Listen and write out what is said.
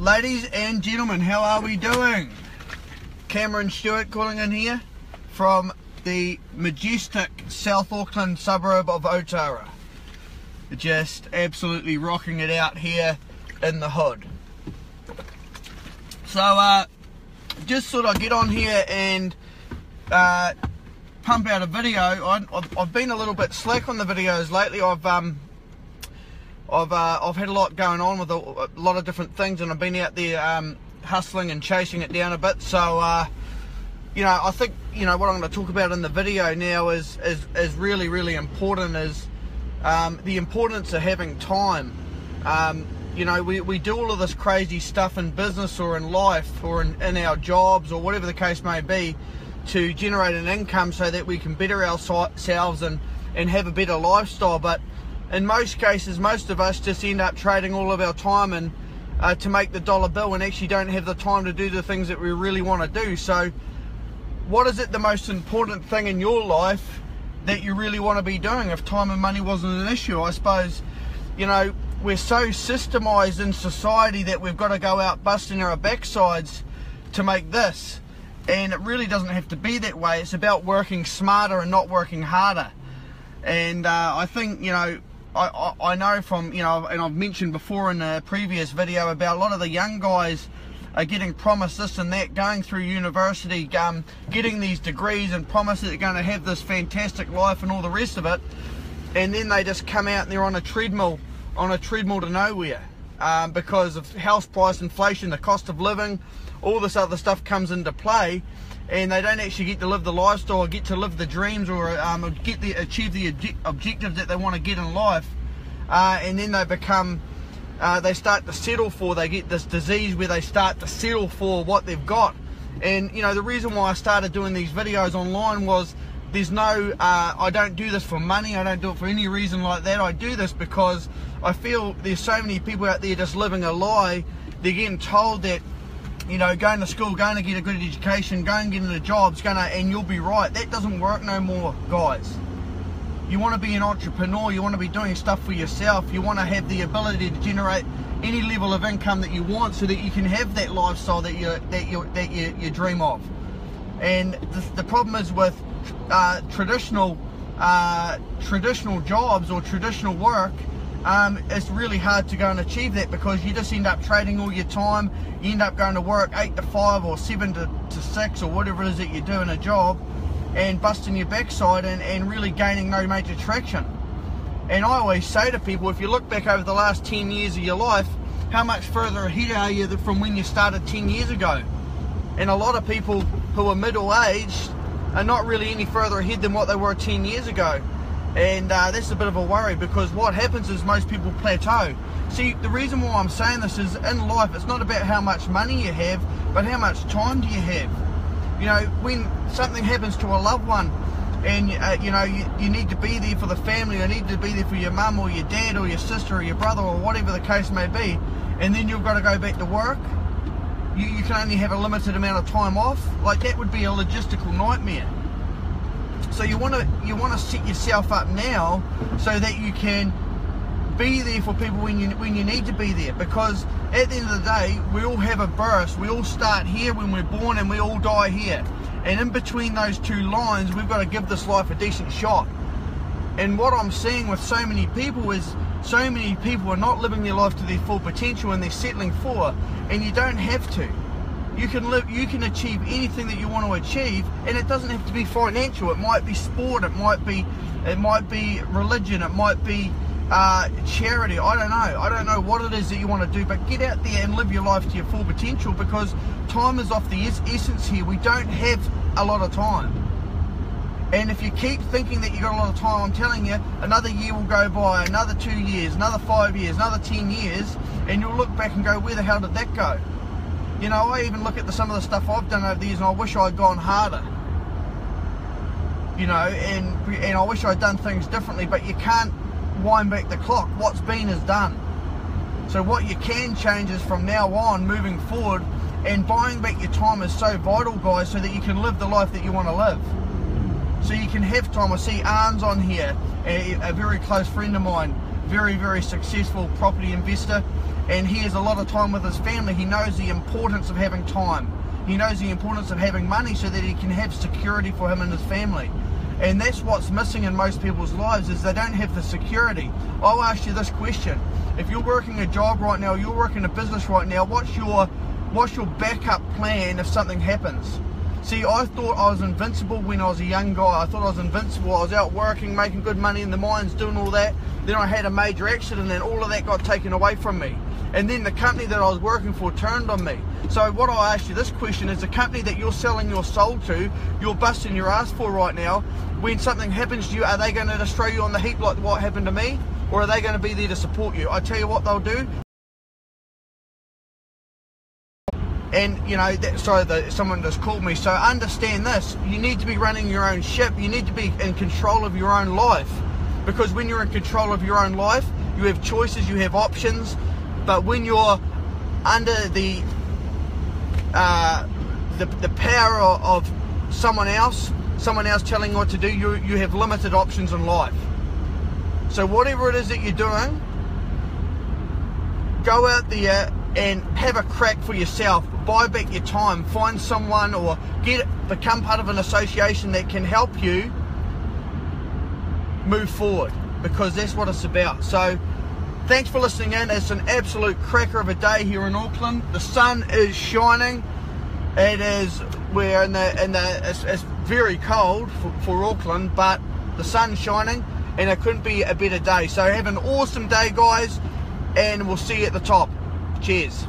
Ladies and gentlemen, how are we doing? Cameron Stewart calling in here from the majestic South Auckland suburb of Otara. Just absolutely rocking it out here in the hood. So, uh, just sort of get on here and uh, pump out a video. I, have been a little bit slack on the videos lately. I've um, I've uh, I've had a lot going on with a, a, lot of different things, and I've been out there um, hustling and chasing it down a bit. So, uh, you know, I think you know what I'm going to talk about in the video now is is is really really important. Is um, the importance of having time. Um, you know, we, we do all of this crazy stuff in business or in life or in, in our jobs or whatever the case may be to generate an income so that we can better ourselves and, and have a better lifestyle. But in most cases, most of us just end up trading all of our time and uh, to make the dollar bill and actually don't have the time to do the things that we really want to do. So, what is it the most important thing in your life that you really want to be doing if time and money wasn't an issue? I suppose, you know, we're so systemized in society that we've got to go out busting our backsides to make this. And it really doesn't have to be that way. It's about working smarter and not working harder. And uh, I think, you know, I, I, know from, you know, and I've mentioned before in a previous video about a lot of the young guys are getting promised this and that, going through university, um, getting these degrees and promise that they're going to have this fantastic life and all the rest of it. And then they just come out and they're on a treadmill, on a treadmill to nowhere. Um, because of house price inflation, the cost of living, all this other stuff comes into play and they don't actually get to live the lifestyle get to live the dreams or um, get the achieve the objectives that they want to get in life. Uh, and then they become uh, they start to settle for they get this disease where they start to settle for what they've got. And you know the reason why I started doing these videos online was there's no uh, I don't do this for money I don't do it for any reason like that. I do this because I feel there's so many people out there just living a lie. They're getting told that you know, going to school, going to get a good education, going get into jobs, going to, and you'll be right. That doesn't work no more, guys. You want to be an entrepreneur, you want to be doing stuff for yourself, you want to have the ability to generate any level of income that you want so that you can have that lifestyle that you that you that you, you dream of. And the, the problem is with uh, traditional uh, traditional jobs or traditional work um, it's really hard to go and achieve that because you just end up trading all your time. You end up going to work 8 to 5 or 7 to, to 6 or whatever it is that you do in a job and busting your backside and, and really gaining no major traction. And I always say to people, if you look back over the last 10 years of your life, how much further ahead are you from when you started 10 years ago? And a lot of people who are middle aged are not really any further ahead than what they were 10 years ago and uh, that's a bit of a worry because what happens is most people plateau. See, the reason why I'm saying this is in life, it's not about how much money you have, but how much time do you have. You know, when something happens to a loved one, and uh, you know you, you need to be there for the family, you need to be there for your mum or your dad or your sister or your brother or whatever the case may be, and then you've got to go back to work. You, you can only have a limited amount of time off. Like that would be a logistical nightmare. So you want to you want to set yourself up now so that you can be there for people when you when you need to be there. Because at the end of the day we all have a birth. We all start here when we're born and we all die here. And in between those two lines we've got to give this life a decent shot. And what I'm seeing with so many people is so many people are not living their life to their full potential and they're settling for and you don't have to you can live you can achieve anything that you want to achieve and it doesn't have to be financial. It might be sport it might be it might be religion it might be uh, charity. I don't know. I don't know what it is that you want to do but get out there and live your life to your full potential because time is of the essence here. We don't have a lot of time. And if you keep thinking that you've got a lot of time I'm telling you another year will go by another two years another five years another ten years and you'll look back and go where the hell did that go you know, I even look at the, some of the stuff I've done over the years and I wish I'd gone harder. You know, and and I wish I'd done things differently, but you can't wind back the clock. What's been is done. So what you can change is from now on, moving forward, and buying back your time is so vital, guys, so that you can live the life that you want to live. So you can have time. I see Arns on here, a, a very close friend of mine. very, very successful property investor, and he has a lot of time with his family. He knows the importance of having time. He knows the importance of having money so that he can have security for him and his family. And that's what's missing in most people's lives is they don't have the security. I'll ask you this question. If you're working a job right now, you're working a business right now, what's your what's your backup plan if something happens? See, I thought I was invincible when I was a young guy. I thought I was invincible. I was out working, making good money in the mines, doing all that. Then I had a major accident and all of that got taken away from me. And then the company that I was working for turned on me. So what I ask you this question is the company that you're selling your soul to, you're busting your ass for right now, when something happens to you, are they going to destroy you on the heap like what happened to me? Or are they going to be there to support you? I tell you what they'll do, and you know that sorry that someone just called me so understand this you need to be running your own ship you need to be in control of your own life because when you're in control of your own life you have choices you have options but when you're under the uh, the, the power of someone else someone else telling you what to do you you have limited options in life so whatever it is that you're doing go out there and have a crack for yourself. Buy back your time. Find someone or get become part of an association that can help you move forward because that's what it's about. So thanks for listening in. It's an absolute cracker of a day here in Auckland. The sun is shining. It is we're in the in the it's, it's very cold for, for Auckland, but the sun's shining and it couldn't be a better day. So have an awesome day guys and we'll see you at the top. Cheers.